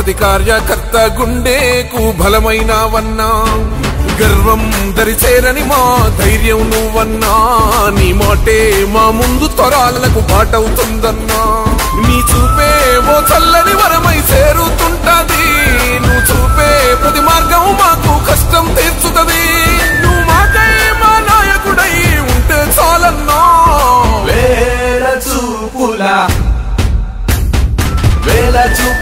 ప్రతి కార్యకర్త బలమైన వన్నా. గర్వం దరిచేరని మా ధైర్యం నువ్వన్నా. నీ మాటే మా ముందు త్వరాలకు పాటవుతుందన్నా. నీ చూపే ఓ చల్లని వరమై చేరుతుంటది. నువ్వు చూపే ప్రతి మార్గం మాకు కష్టం తీర్చుతది. నువ్వు మా నాయకుడై ఉంటే చాలన్నా. వేల చూపులా. వేల చూపు